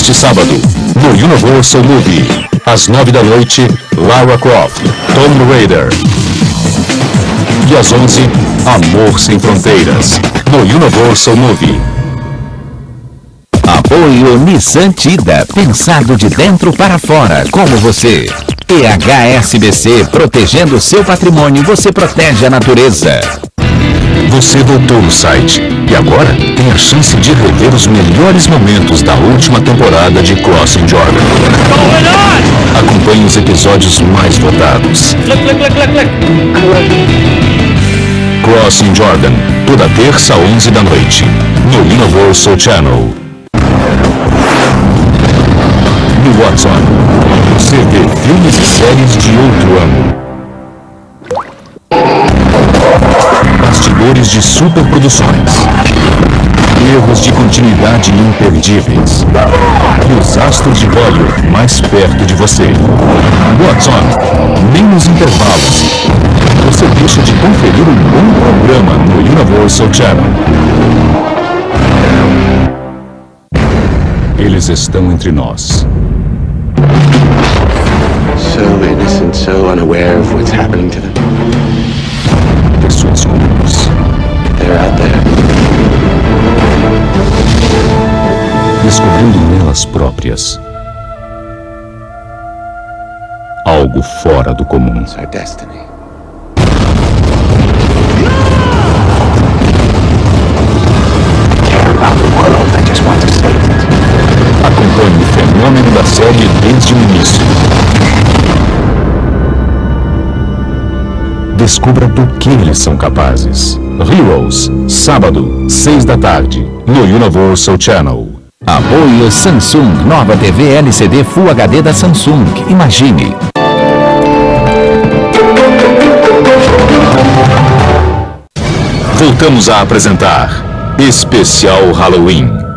Neste sábado, no Universal Movie, às nove da noite, Lara Croft, Tomb Raider. E às onze, Amor Sem Fronteiras, no Universal Movie. Apoio Nissan Tida, pensado de dentro para fora, como você. EHSBC, protegendo seu patrimônio, você protege a natureza. Você voltou no site e agora tem a chance de rever os melhores momentos da última temporada de Crossing Jordan. Acompanhe os episódios mais votados. Crossing Jordan, toda terça às 11 da noite, no Universal Channel. No Watson, você vê filmes e séries de outro ângulo. Bastidores de superproduções. Erros de continuidade imperdíveis. E os astros de Hollywood mais perto de você. Watson, nem nos intervalos. Você deixa de conferir um bom programa no Universal Channel. Eles estão entre nós. So innocent, so unaware of what's happening to them. Descobrindo nelas próprias algo fora do comum. Acompanhe o fenômeno da série desde o início. Descubra do que eles são capazes. Heroes, sábado, seis da tarde, no Universal Channel. Apoio Samsung, nova TV LCD Full HD da Samsung. Imagine. Voltamos a apresentar Especial Halloween.